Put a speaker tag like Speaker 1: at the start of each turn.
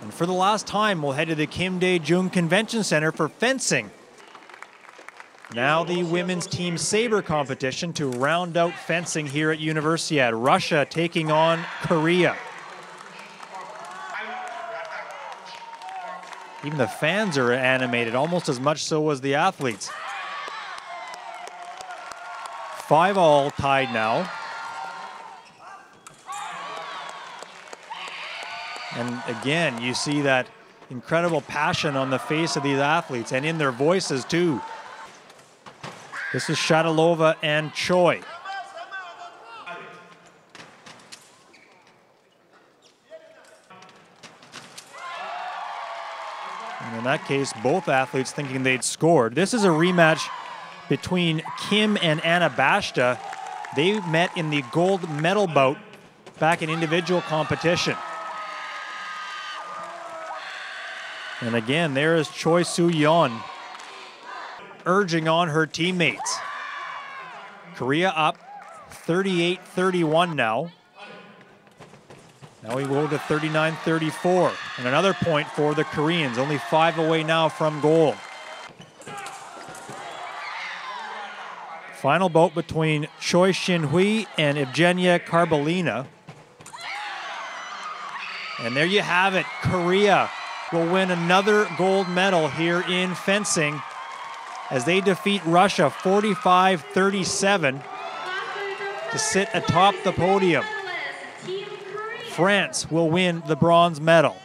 Speaker 1: And for the last time, we'll head to the Kim Dae Jung Convention Center for fencing. Now the women's team saber competition to round out fencing here at Universiade. Russia taking on Korea. Even the fans are animated, almost as much so as the athletes. Five all tied now. And again, you see that incredible passion on the face of these athletes and in their voices too. This is Shatilova and Choi. And in that case, both athletes thinking they'd scored. This is a rematch between Kim and Anna Bashta. They met in the gold medal bout back in individual competition. And again, there is Choi Soo Yeon urging on her teammates. Korea up 38 31 now. Now we go to 39 34. And another point for the Koreans, only five away now from goal. Final boat between Choi Shin Hui and Evgenia Karbolina. And there you have it. Korea will win another gold medal here in fencing as they defeat Russia 45 37 to sit atop the podium. France will win the bronze medal.